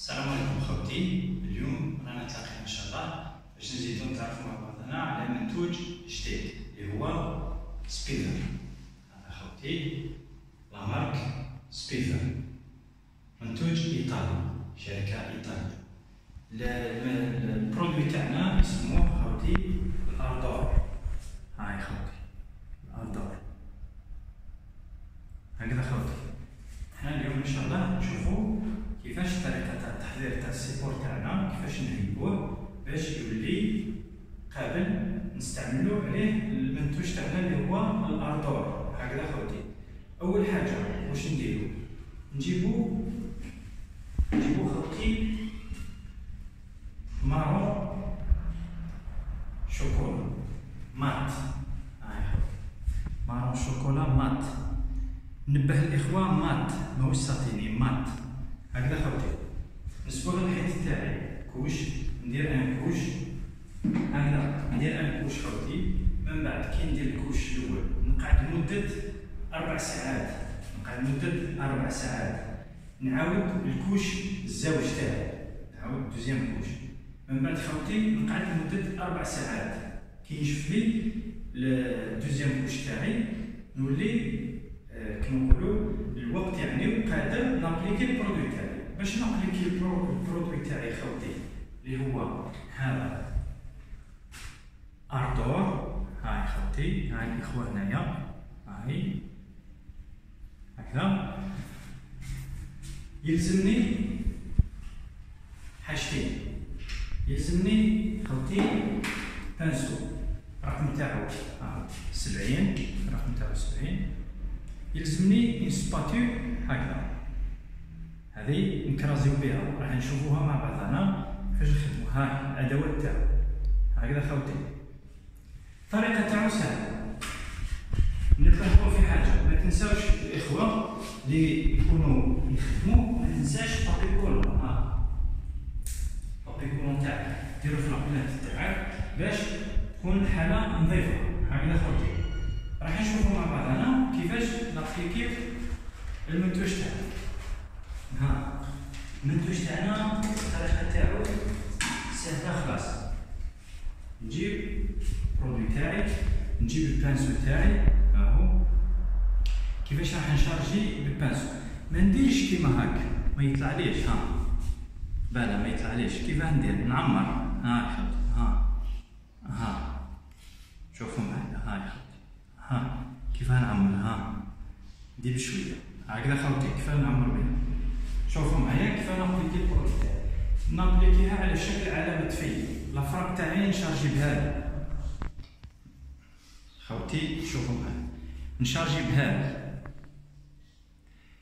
السلام عليكم خوتي. اليوم رانا تلاقينا إن شاء الله. باش نزيدو نتعرفوا مع بعضنا على منتوج جديد اللي هو Spiver. هذا خوتي la marque Spiver منتوج إيطالي شركة إيطالية. ال produit تاعنا يسموه خوتي ال Ardore هاي خوتي ال Ardore هكذا خوتي حنا اليوم ان شاء الله نشوفوا كيفاش طريقه تاع التحضير تاع السيبور تاعنا كيفاش نهيئوه باش يولي قابل نستعملو عليه المنتوج تاعنا اللي هو الاردور هكذا خوتي. أول حاجة واش نديرو؟ نجيبو نجيبو خوتي مارون شوكولا. mate. هاي marron chocolat mate. نبه الإخوة mate. ماهوش satiné mate. هكذا خوتي. نصبغ الحيط تاعي. couche؟ ندير une couche. هكذا ندير une couche خوتي من بعد كي ندير ال couche الأول نقعد مدة أربع ساعات. نقعد مدة أربع ساعات. نعاود ال couche الزوج تاعي. نعاود deuxième couche. من بعد خوتي نقعد مدة أربع ساعات. كي ينشف لي ال deuxième couche تاعي نولي آه كما نقولوا الوقت يعني قادر ن appliquer ال produit تاعي. باش ن appliquer ال produit تاعي خوتي اللي هو هذا. هاي خوتي هاي الاخوه هنايا هاي. هكذا يلزمني حاجتين يلزمني خوتي pinceau الرقم تاعو. سبعين. الرقم تاعو سبعين. يلزمني une spatule هكذا. هذه نكرازيو بها. راح نشوفوها مع بعضنا. كيفاش نخدمو. ها الأدوات تاعو. هكذا خوتي. الطريقة تاعو سهله نبهكم في حاجة. ما تنساوش الإخوة اللي يكونوا يخدموا ما تنساش papier collant ها papier collant تاعك ديرو في ال plinthes تاعك باش تكون الحاله نظيفة. هكذا خوتي راح نشوفوا مع بعضنا كيفاش نابليكيو المنتوج تاعنا ها. المنتوج تاعنا الطريقة تاعو سهلة خلاص. نجيب ال produit تاعي. نجيب ال pinceau تاعي. هاهو كيفاش راح ن charger بال pinceau ما نديرش كيما هاك ما يطلعليش ها. بالا ما يطلعليش. كيف ندير؟ نعمر. ها ها. ها. شوفوا معايا. هاي ها. كيف نعمر؟ ها. ندير بشويه هكذا خوتي كيف نعمر بها شوفوا معايا. كيف ن appliquer ال produit تاعي؟ نابليكيها على شكل علامة في لافراك تاعي نشارجي بها خوتي شوفوا معايا نشارجي بها.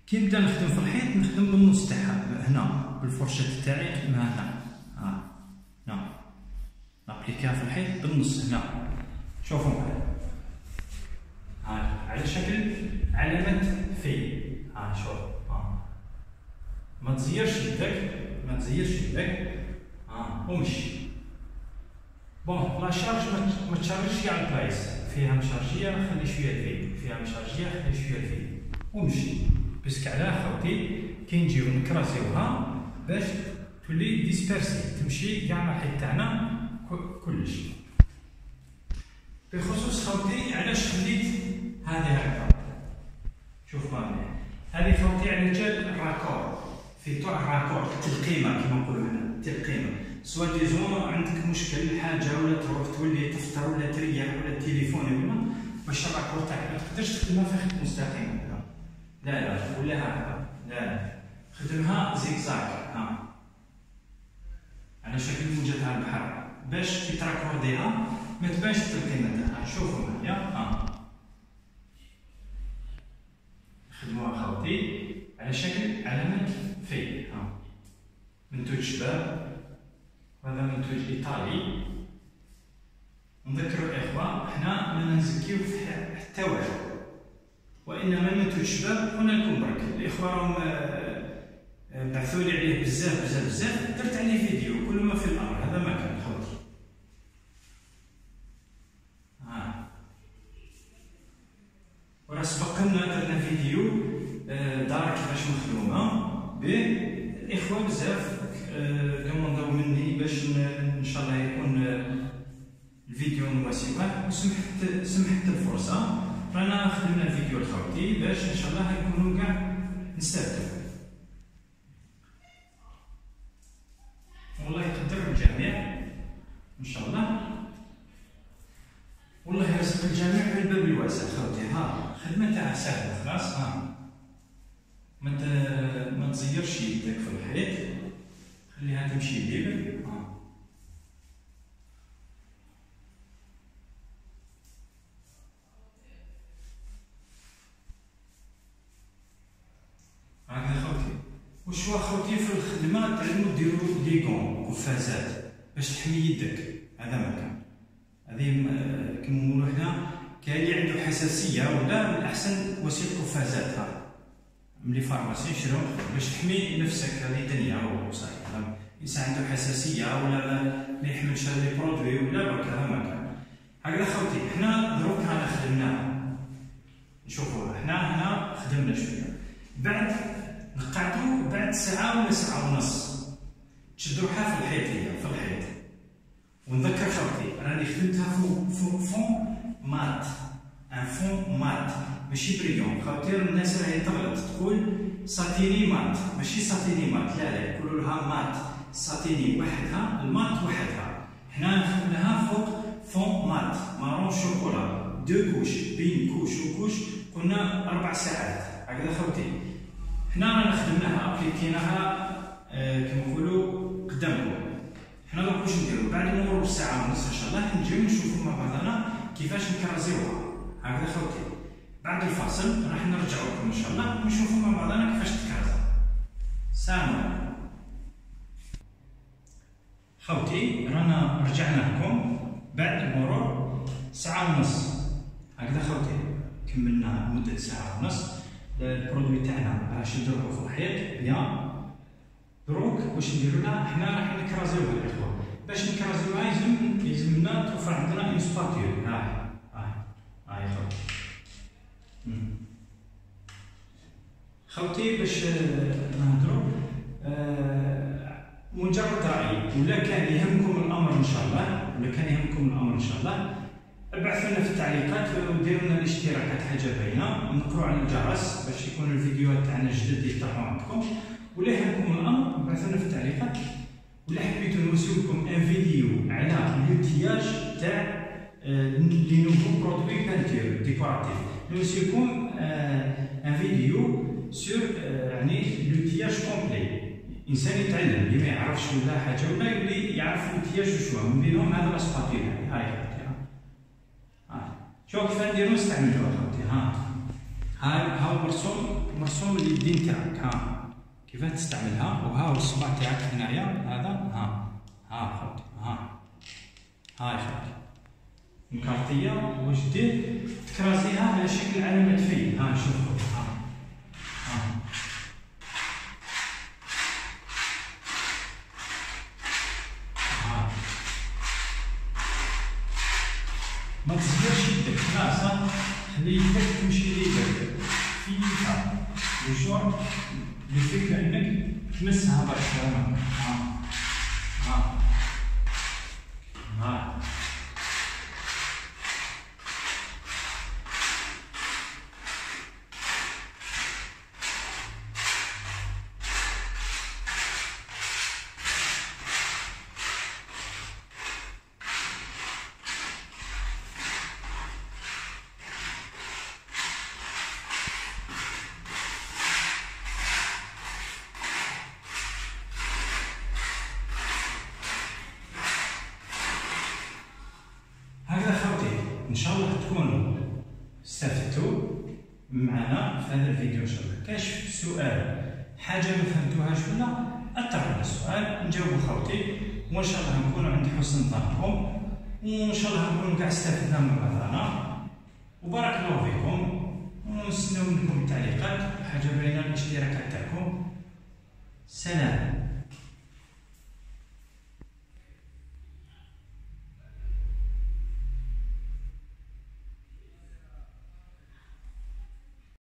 كي نبدا نخدم في الحيط نخدم بالنص تاعها هنا بالفرشة تاعي نخدمها هنا. ها هنا. نابليكيها في الحيط بالنص هنا. شوفوا معايا ها على شكل علامة في. ها شوف. ها ما تزيرش يدك ما تزيرش يدك. ها ومشي. bon la charge ما تشارجش على البلايص فيها مشارجية خلي شوية ال vide فيها مشارجية خلي شوية ال vide ومشي parce que علاه خوتي كي نجيو نكراسيوها باش تولي dispersée تمشي كاع الحيط تاعنا كلش. بخصوص خوتي علاش خليت هذه هكا؟ شوف مامي هذه خوتي على جال ال raccord في تاع ال raccord التلقيمه كما هنا. soi-disant عندك مشكل حاجة ولا تروح تولي تفطر ولا تريح ولا التليفون ولا باش ال raccord تاعك ما تقدرش تخدمها في خط مستقيم لا لا ولا هكذا لا لا خدمها زيكزاك. ها. على شكل موجة تاع البحر. باش كي تراكورديها ما تبانش التلقيمه تاعها شوفوا معايا ها. خدموها خوتي على شكل علامة في ها. منتوج شباب وهذا منتوج إيطالي. نذكر الإخوة إحنا ما نزكيو حتى واحد. وإنما المنتوج شباب قلنا لكم برك الإخوة راهم بعثوا لي عليه بزاف بزاف بزاف. درت عليه فيديو كل ما في الأمر. هذا ما كان خوتي. ها وراه سبق درنا فيديو دار كيفاش مخدومة بالاخوه بزاف كومونداو مني باش إن شاء الله يكون الفيديو مواسيوه وسمحت سمحت الفرصة. رانا خدمنا الفيديو الخوتي باش إن شاء الله يكونوا كاع نستافدوا. والله يقدر الجميع. إن شاء الله. والله يرزق الجميع بالباب الواسع خوتي ها خدمة تاع سهله خلاص ها. ما تزيرش يدك في الحيط. خليها تمشي ليبر هكذا خوتي وش هو خوتي في الخدمة تعلموا ديروا les gants قفازات باش تحمي يدك. هذا ما كان. هذه كما نقولوا حنا كاين اللي عنده حساسية ولا من الاحسن وسيلة قفازات ها من les pharmacies يشريهم باش تحمي نفسك هذه دنيا وصحيح الانسان عنده حساسية ولا ما يحملش les produits ولا برك هذا ما كان. هكذا خوتي حنا دروك هنا خدمناها نشوفوا حنا هنا خدمنا شوية. بعد بعد ساعة ولا ساعة ونص. تشد روحها في الحيط هي في الحيط. ونذكر خوتي راني خدمتها فو فون مات. un fond mate. ماشي brillant. خاطر الناس راهي تغلط تقول satiné mate. ماشي satiné mate. لا لا يقولوا لها mate. satiné وحدها. ال mate وحدها. حنا نخدمها فوق fond mate. marron chocolat. deux couches. بين couche و couche. قلنا أربع ساعات. هكذا خوتي حنا رانا خدمناها ابليكيناها آه كما نقولوا قدامكم. حنا دوك واش نديرو. بعد مرور ساعه ونص إن شاء الله نجيو نشوفوا مع بعضنا كيفاش نكرزيوها هكذا خوتي. بعد الفاصل راح نرجع لكم إن شاء الله ونشوفوا مع بعضنا كيفاش تتكرر سلام. خوتي رانا رجعنا لكم بعد مرور ساعة ونص. هكذا خوتي كملنا مدة ساعة ونص. ال produit تاعنا. راه شدوه في الحيط. bien دروك. واش نديرو لها حنا راح نكرازيوها الإخوة. باش نكرازيوها يلزم يلزمنا توفر عندنا une spatule ها ها هاي خوتي خوتي باش نهضروا آه، مجرد رأي. ولا كان يهمكم الأمر إن شاء الله ولا كان يهمكم الأمر إن شاء الله ابعثوا لنا في التعليقات وديروا لنا الاشتراك حاجة باينة. ونقروا على الجرس باش يكون الفيديوهات تاعنا جدد يطلعوا عندكم ولا يهمكم الأمر ابعثوا لنا في التعليقات. ولا حبيتوا نوصل لكم une vidéo على l'outillage تاع les nouveaux produits peinture décorative نوصلكم une vidéo sur يعني l'outillage complet إنسان يتعلم اللي ما يعرفش ولا حاجة ولا يولي يعرف l'outillage وشو. من بينهم هذا la spatule هاي. شوف كيف نديرو نستعملوها خوتي ها. هاي ها مرسوم مرسوم اليدين تاعك ها. كيف تستعملها؟ وها الصباع تاعك هنايا هذا ها. ها خوتي ها. هاي خوتي مكارطيه واش دير؟ تكراسيها على شكل علامة في ها شوفوا فيها وشور الفكرة انك تمسها برشا ها ها ها ان شاء الله تكونوا استفدتوا معنا في هذا الفيديو إن شاء الله. كاش سؤال حاجة ما فهمتوهاش ولا اطرحوا السؤال نجاوبوا خوتي وإن شاء الله نكونوا عند حسن ظنكم وإن شاء الله نكونوا كاع استفدنا من بعضنا. وبارك الله فيكم. ونستناو منكم التعليقات حاجة باينه الاشتراك تاعكم. سلام.